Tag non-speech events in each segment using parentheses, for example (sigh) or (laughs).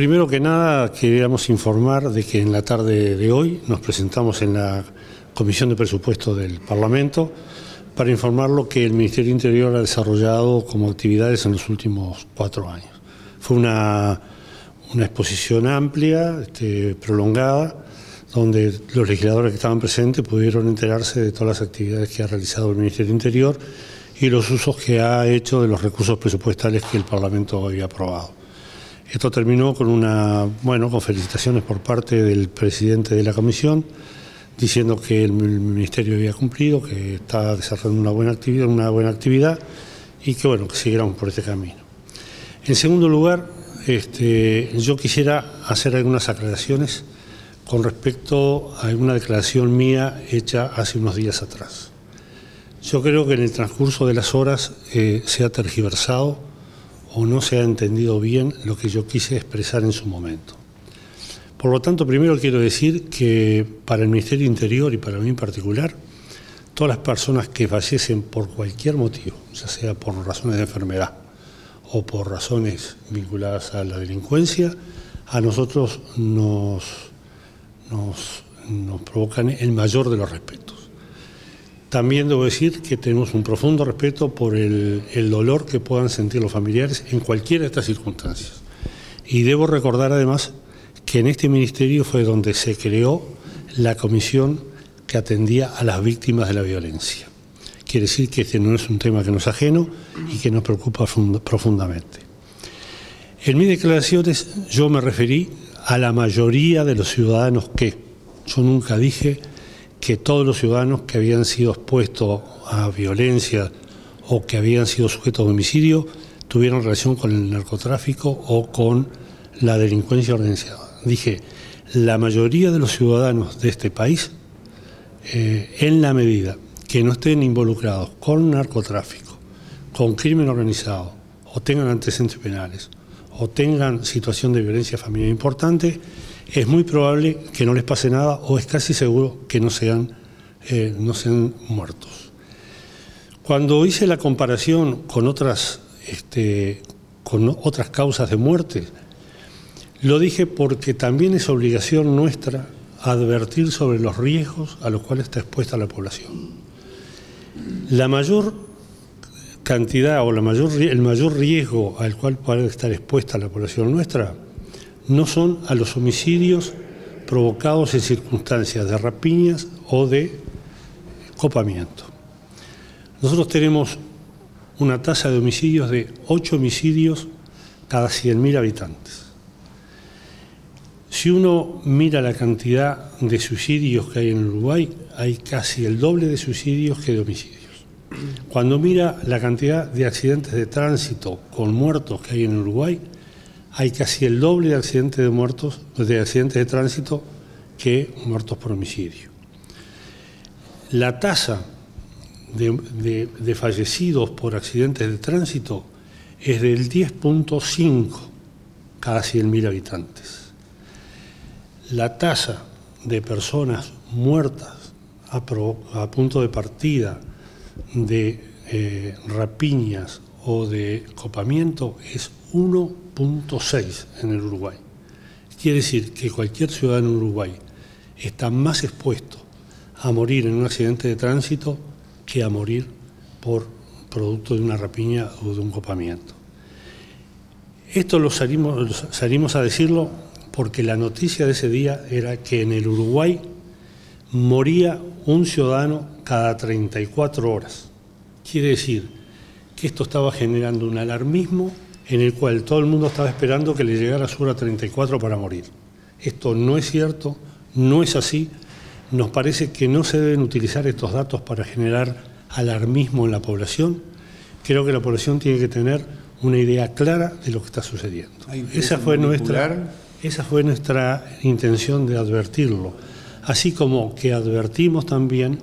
primero que nada queríamos informar de que en la tarde de hoy nos presentamos en la Comisión de Presupuestos del Parlamento para informarlo que el Ministerio Interior ha desarrollado como actividades en los últimos cuatro años. Fue una, una exposición amplia, este, prolongada, donde los legisladores que estaban presentes pudieron enterarse de todas las actividades que ha realizado el Ministerio Interior y los usos que ha hecho de los recursos presupuestales que el Parlamento había aprobado. Esto terminó con una, bueno, con felicitaciones por parte del presidente de la comisión, diciendo que el ministerio había cumplido, que está desarrollando una buena actividad, una buena actividad y que bueno, que siguiéramos por este camino. En segundo lugar, este, yo quisiera hacer algunas aclaraciones con respecto a una declaración mía hecha hace unos días atrás. Yo creo que en el transcurso de las horas eh, se ha tergiversado o no se ha entendido bien lo que yo quise expresar en su momento. Por lo tanto, primero quiero decir que para el Ministerio Interior y para mí en particular, todas las personas que fallecen por cualquier motivo, ya sea por razones de enfermedad o por razones vinculadas a la delincuencia, a nosotros nos, nos, nos provocan el mayor de los respetos. También debo decir que tenemos un profundo respeto por el, dolor que puedan sentir los familiares en cualquiera de estas circunstancias. Y debo recordar además que en este ministerio fue donde se creó la comisión que atendía a las víctimas de la violencia. Quiere decir que este no es un tema que nos ajeno y que nos preocupa profundamente. En mis declaraciones yo me referí a la mayoría de los ciudadanos que, yo nunca dije que todos los ciudadanos que habían sido expuestos a violencia o que habían sido sujetos a homicidio tuvieron relación con el narcotráfico o con la delincuencia organizada. Dije, la mayoría de los ciudadanos de este país, eh, en la medida que no estén involucrados con narcotráfico, con crimen organizado, o tengan antecedentes penales, o tengan situación de violencia familiar importante, es muy probable que no les pase nada o es casi seguro que no sean, eh, no sean muertos. Cuando hice la comparación con otras, este, con otras causas de muerte, lo dije porque también es obligación nuestra advertir sobre los riesgos a los cuales está expuesta la población. La mayor cantidad o mayor, el mayor riesgo al cual puede estar expuesta la población nuestra no son a los homicidios provocados en circunstancias de rapiñas o de copamiento. Nosotros tenemos una tasa de homicidios de 8 homicidios cada 100.000 habitantes. Si uno mira la cantidad de suicidios que hay en Uruguay, hay casi el doble de suicidios que de homicidios. Cuando mira la cantidad de accidentes de tránsito con muertos que hay en Uruguay, hay casi el doble de accidentes de muertos, de accidentes de tránsito que muertos por homicidio. La tasa de, fallecidos por accidentes de tránsito es del 10.5 cada 100.000 habitantes. La tasa de personas muertas a, punto de partida de eh, rapiñas o de copamiento es 1.6 en el Uruguay. Quiere decir que cualquier ciudadano Uruguay está más expuesto a morir en un accidente de tránsito que a morir por producto de una rapiña o de un copamiento. Esto lo salimos, salimos a decirlo porque la noticia de ese día era que en el Uruguay moría un ciudadano cada 34 horas. Quiere decir que esto estaba generando un alarmismo en el cual todo el mundo estaba esperando que le llegara su hora 34 para morir. Esto no es cierto, no es así. Nos parece que no se deben utilizar estos datos para generar alarmismo en la población. Creo que la población tiene que tener una idea clara de lo que está sucediendo. Esa fue, nuestra, esa fue nuestra intención de advertirlo. Así como que advertimos también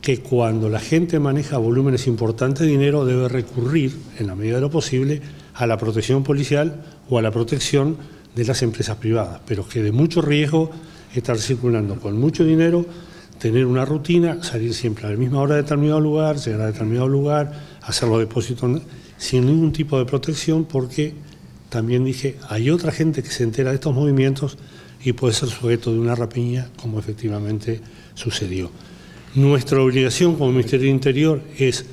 que cuando la gente maneja volúmenes importantes de dinero debe recurrir, en la medida de lo posible, a la protección policial o a la protección de las empresas privadas, pero que de mucho riesgo estar circulando con mucho dinero, tener una rutina, salir siempre a la misma hora de determinado lugar, llegar a determinado lugar, hacer los depósitos sin ningún tipo de protección, porque también dije, hay otra gente que se entera de estos movimientos y puede ser sujeto de una rapiña, como efectivamente sucedió. Nuestra obligación como Ministerio de Interior es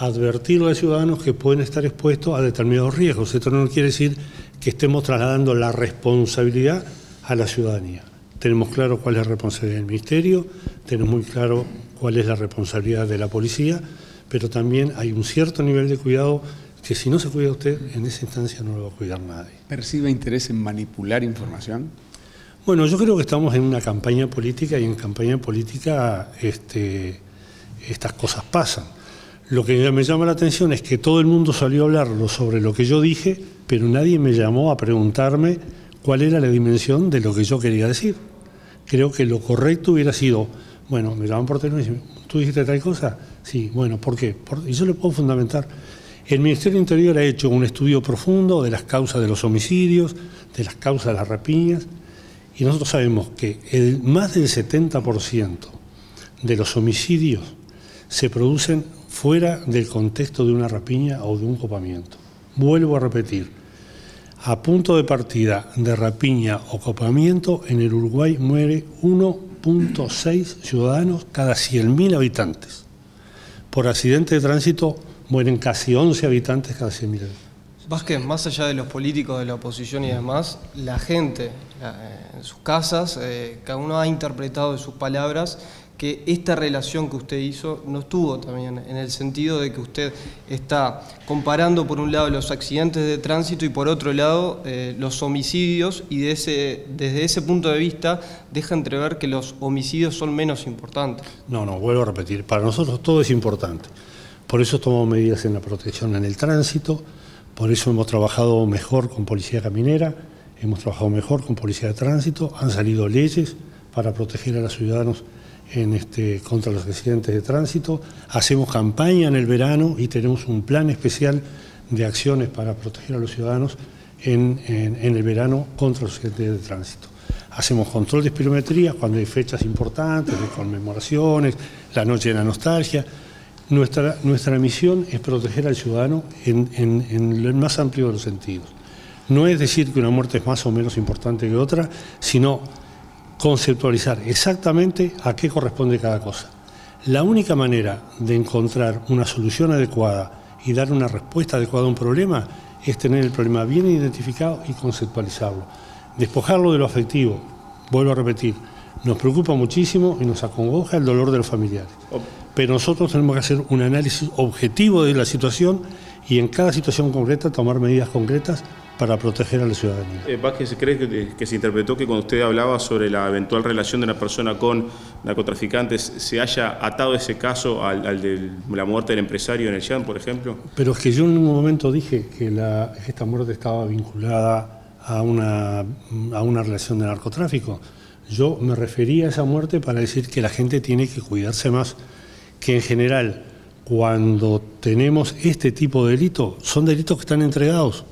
advertir a los ciudadanos que pueden estar expuestos a determinados riesgos. Esto no quiere decir que estemos trasladando la responsabilidad a la ciudadanía. Tenemos claro cuál es la responsabilidad del Ministerio, tenemos muy claro cuál es la responsabilidad de la policía, pero también hay un cierto nivel de cuidado que si no se cuida usted, en esa instancia no lo va a cuidar nadie. ¿Percibe interés en manipular información? Bueno, yo creo que estamos en una campaña política y en campaña política este, estas cosas pasan. Lo que me llama la atención es que todo el mundo salió a hablarlo sobre lo que yo dije, pero nadie me llamó a preguntarme cuál era la dimensión de lo que yo quería decir. Creo que lo correcto hubiera sido, bueno, me llaman por teléfono y dicen, ¿tú dijiste tal cosa? Sí, bueno, ¿por qué? y yo le puedo fundamentar. El Ministerio Interior ha hecho un estudio profundo de las causas de los homicidios, de las causas de las rapiñas, y nosotros sabemos que más del 70% de los homicidios se producen fuera del contexto de una rapiña o de un copamiento. Vuelvo a repetir, a punto de partida de rapiña o copamiento, en el Uruguay muere 1.6 ciudadanos cada 100.000 habitantes. Por accidente de tránsito mueren casi 11 habitantes cada 100.000 habitantes. Vázquez, más allá de los políticos de la oposición y demás, la gente eh, en sus casas, eh, cada uno ha interpretado de sus palabras que esta relación que usted hizo no estuvo también en el sentido de que usted está comparando por un lado los accidentes de tránsito y por otro lado eh, los homicidios y desde ese punto de vista deja entrever que los homicidios son menos importantes. No, no, vuelvo a repetir, para nosotros todo es importante. Por eso tomamos medidas en la protección en el tránsito, por eso hemos trabajado mejor con policía caminera, hemos trabajado mejor con policía de tránsito, han salido leyes para proteger a los ciudadanos en este, contra los accidentes de tránsito, hacemos campaña en el verano y tenemos un plan especial de acciones para proteger a los ciudadanos en, el verano contra los accidentes de tránsito. Hacemos control de espirometría cuando hay fechas importantes, de conmemoraciones, la noche de la nostalgia. Nuestra, nuestra misión es proteger al ciudadano en, en el más amplio de los sentidos. No es decir que una muerte es más o menos importante que otra, sino conceptualizar exactamente a qué corresponde cada cosa. La única manera de encontrar una solución adecuada y dar una respuesta adecuada a un problema es tener el problema bien identificado y conceptualizarlo. Despojarlo de lo afectivo, vuelvo a repetir, nos preocupa muchísimo y nos acongoja el dolor de los familiares. Pero nosotros tenemos que hacer un análisis objetivo de la situación y en cada situación concreta tomar medidas concretas para proteger a la ciudadanía. Eh, Vázquez, ¿cree que, que, se interpretó que cuando usted hablaba sobre la eventual relación de una persona con narcotraficantes, se haya atado ese caso al, de la muerte del empresario en el Yan, por ejemplo? Pero es que yo en un momento dije que la, esta muerte estaba vinculada a una, a una relación de narcotráfico. Yo me refería a esa muerte para decir que la gente tiene que cuidarse más, que en general cuando tenemos este tipo de delitos, son delitos que están entregados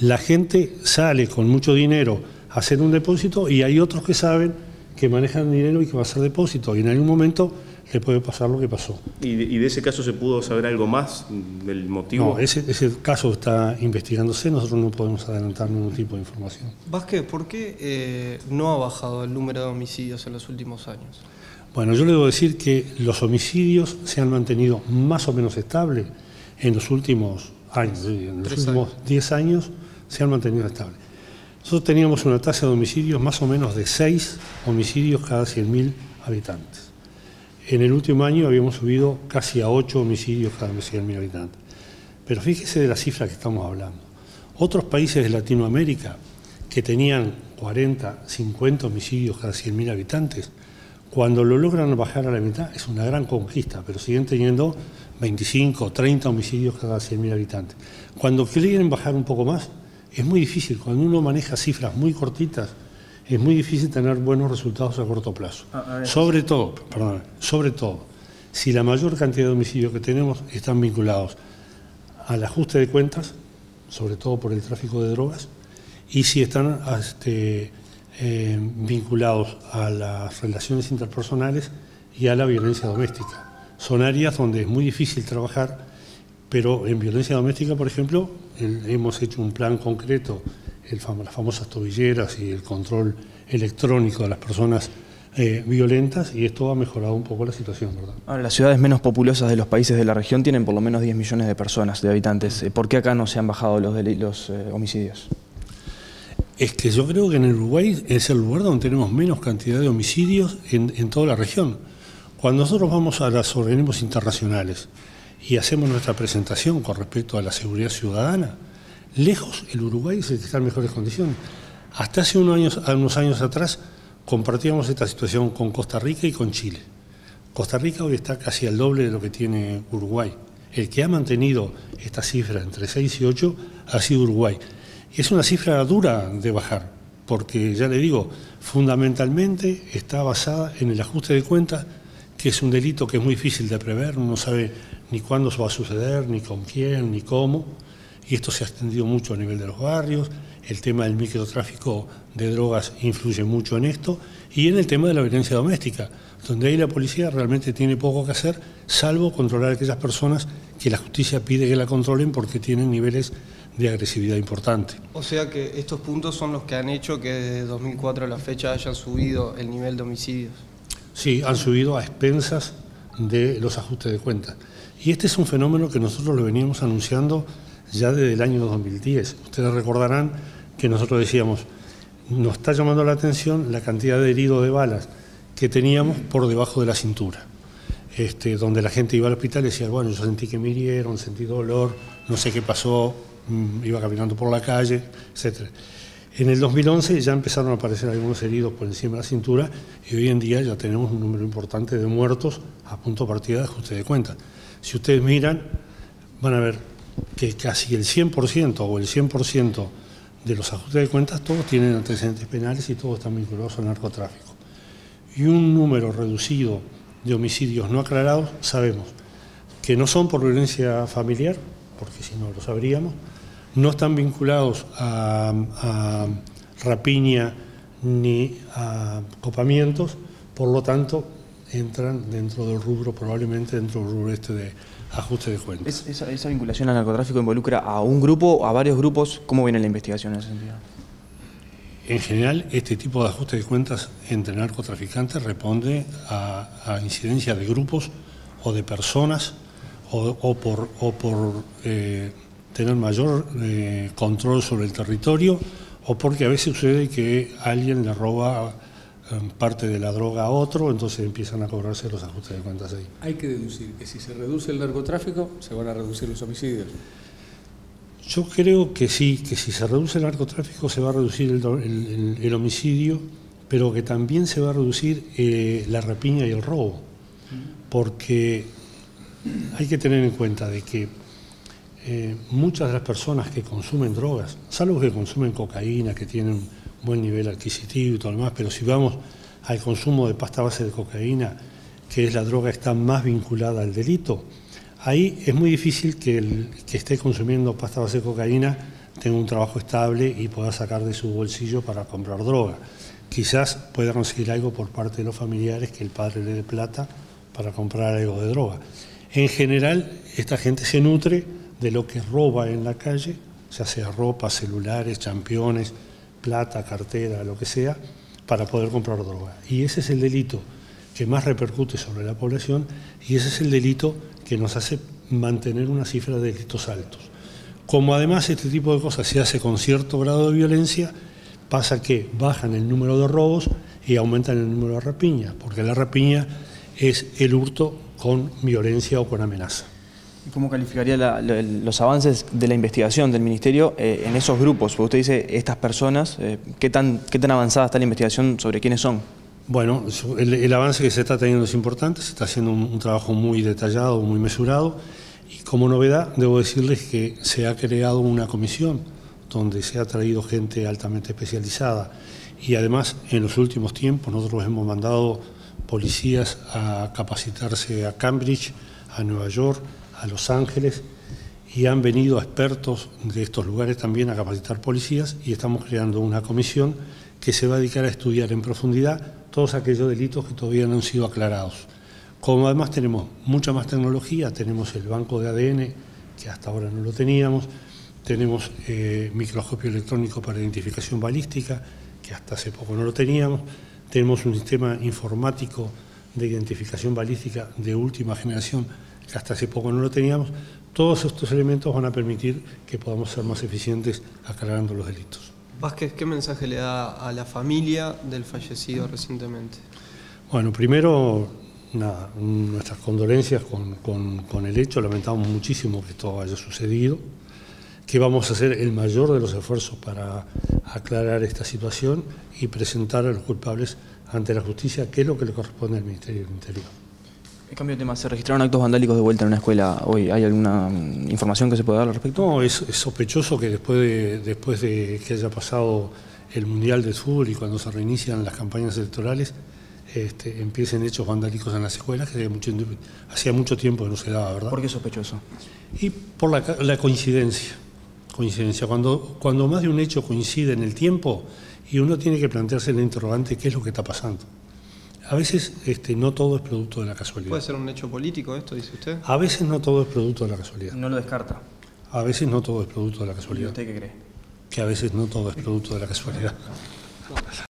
la gente sale con mucho dinero a hacer un depósito y hay otros que saben que manejan dinero y que va a ser depósito y en algún momento le puede pasar lo que pasó. ¿Y de, ese caso se pudo saber algo más del motivo? No, ese, caso está investigándose, nosotros no podemos adelantar ningún tipo de información. Vázquez, ¿por qué eh, no ha bajado el número de homicidios en los últimos años? Bueno, yo le debo decir que los homicidios se han mantenido más o menos estables en los últimos años, en los últimos 10 años se han mantenido estables. Nosotros teníamos una tasa de homicidios más o menos de 6 homicidios cada 100.000 habitantes. En el último año habíamos subido casi a 8 homicidios cada 100.000 habitantes. Pero fíjese de la cifra que estamos hablando. Otros países de Latinoamérica que tenían 40, 50 homicidios cada 100.000 habitantes, cuando lo logran bajar a la mitad es una gran conquista, pero siguen teniendo 25, 30 homicidios cada 100.000 habitantes. Cuando quieren bajar un poco más, es muy difícil. Cuando uno maneja cifras muy cortitas, es muy difícil tener buenos resultados a corto plazo. Ah, sobre todo, perdón, sobre todo, si la mayor cantidad de homicidios que tenemos están vinculados al ajuste de cuentas, sobre todo por el tráfico de drogas, y si están este, eh, vinculados a las relaciones interpersonales y a la violencia doméstica. Son áreas donde es muy difícil trabajar pero en violencia doméstica, por ejemplo, hemos hecho un plan concreto las famosas tobilleras y el control electrónico de las personas eh, violentas y esto ha mejorado un poco la situación. ¿verdad? Ahora, las ciudades menos populosas de los países de la región tienen por lo menos 10 millones de personas, de habitantes. Eh, ¿Por qué acá no se han bajado los, los eh, homicidios? Es que yo creo que en el Uruguay es el lugar donde tenemos menos cantidad de homicidios en, en toda la región. Cuando nosotros vamos a los organismos internacionales y hacemos nuestra presentación con respecto a la seguridad ciudadana, lejos el Uruguay que está en mejores condiciones. Hasta hace unos años, unos años atrás compartíamos esta situación con Costa Rica y con Chile. Costa Rica hoy está casi al doble de lo que tiene Uruguay. El que ha mantenido esta cifra entre 6 y 8 ha sido Uruguay. Es una cifra dura de bajar, porque ya le digo, fundamentalmente está basada en el ajuste de cuentas, que es un delito que es muy difícil de prever, no sabe ni cuándo va a suceder, ni con quién, ni cómo. Y esto se ha extendido mucho a nivel de los barrios, el tema del microtráfico de drogas influye mucho en esto y en el tema de la violencia doméstica, donde ahí la policía realmente tiene poco que hacer, salvo controlar a aquellas personas que la justicia pide que la controlen porque tienen niveles de agresividad importantes. O sea que estos puntos son los que han hecho que desde 2004 a la fecha hayan subido el nivel de homicidios. Sí, han subido a expensas de los ajustes de cuentas. Y este es un fenómeno que nosotros lo veníamos anunciando ya desde el año 2010. Ustedes recordarán que nosotros decíamos, nos está llamando la atención la cantidad de heridos de balas que teníamos por debajo de la cintura. Este, donde la gente iba al hospital y decía, bueno, yo sentí que me hirieron, sentí dolor, no sé qué pasó, mm, iba caminando por la calle, etc. En el 2011 ya empezaron a aparecer algunos heridos por encima de la cintura y hoy en día ya tenemos un número importante de muertos a punto de partida ajuste de cuentas. Si ustedes miran, van a ver que casi el 100% o el 100% de los ajustes de cuentas, todos tienen antecedentes penales y todos están vinculados al narcotráfico. Y un número reducido de homicidios no aclarados, sabemos que no son por violencia familiar, porque si no lo sabríamos, no están vinculados a, a rapiña ni a copamientos, por lo tanto entran dentro del rubro, probablemente dentro del rubro este de ajuste de cuentas. esa, vinculación al narcotráfico involucra a un grupo, o a varios grupos? ¿Cómo viene la investigación en ese sentido? En general, este tipo de ajuste de cuentas entre narcotraficantes responde a, incidencia de grupos o de personas o, por, o por eh, tener mayor eh, control sobre el territorio o porque a veces sucede que alguien le roba parte de la droga a otro, entonces empiezan a cobrarse los ajustes de cuentas ahí. Hay que deducir que si se reduce el narcotráfico, se van a reducir los homicidios. Yo creo que sí, que si se reduce el narcotráfico se va a reducir el, homicidio, pero que también se va a reducir eh, la rapiña y el robo, porque hay que tener en cuenta de que eh, muchas de las personas que consumen drogas, salvo que consumen cocaína, que tienen buen nivel adquisitivo y todo lo demás, pero si vamos al consumo de pasta base de cocaína, que es la droga que está más vinculada al delito, ahí es muy difícil que el que esté consumiendo pasta base de cocaína tenga un trabajo estable y pueda sacar de su bolsillo para comprar droga. Quizás pueda conseguir algo por parte de los familiares que el padre le dé plata para comprar algo de droga. En general, esta gente se nutre de lo que roba en la calle, ya sea ropa, celulares, championes, plata, cartera, lo que sea, para poder comprar droga. Y ese es el delito que más repercute sobre la población y ese es el delito que nos hace mantener una cifra de delitos altos. Como además este tipo de cosas se hace con cierto grado de violencia, pasa que bajan el número de robos y aumentan el número de rapiñas, porque la rapiña es el hurto con violencia o con amenaza. ¿Cómo calificaría los avances de la investigación del Ministerio eh, en esos grupos? Porque usted dice, estas personas, eh, ¿qué, tan, ¿qué tan avanzada está la investigación sobre quiénes son? Bueno, el, avance que se está teniendo es importante, se está haciendo un, trabajo muy detallado, muy mesurado, y como novedad debo decirles que se ha creado una comisión donde se ha traído gente altamente especializada y además en los últimos tiempos nosotros hemos mandado policías a capacitarse a Cambridge, a Nueva York, a Los Ángeles y han venido expertos de estos lugares también a capacitar policías y estamos creando una comisión que se va a dedicar a estudiar en profundidad todos aquellos delitos que todavía no han sido aclarados. Como además tenemos mucha más tecnología, tenemos el banco de ADN, que hasta ahora no lo teníamos, tenemos eh, microscopio electrónico para identificación balística, que hasta hace poco no lo teníamos, tenemos un sistema informático de identificación balística de última generación, que hasta hace poco no lo teníamos. Todos estos elementos van a permitir que podamos ser más eficientes aclarando los delitos. Vázquez, ¿qué mensaje le da a la familia del fallecido recientemente? Bueno, primero, nada, nuestras condolencias con, con el hecho, lamentamos muchísimo que esto haya sucedido que vamos a hacer el mayor de los esfuerzos para aclarar esta situación y presentar a los culpables ante la justicia, que es lo que le corresponde al Ministerio del Interior. En cambio de tema, ¿se registraron actos vandálicos de vuelta en una escuela hoy? ¿Hay alguna información que se pueda dar al respecto? No, es, sospechoso que después de, después de que haya pasado el Mundial de Fútbol y cuando se reinician las campañas electorales, este, empiecen hechos vandálicos en las escuelas, que mucho, hacía mucho tiempo que no se daba, ¿verdad? ¿Por qué sospechoso? Y por la coincidencia coincidencia. Cuando, cuando más de un hecho coincide en el tiempo y uno tiene que plantearse el interrogante qué es lo que está pasando. A veces este, no todo es producto de la casualidad. ¿Puede ser un hecho político esto, dice usted? A veces no todo es producto de la casualidad. No lo descarta. A veces no todo es producto de la casualidad. ¿Y usted qué cree? Que a veces no todo es producto de la casualidad. (laughs)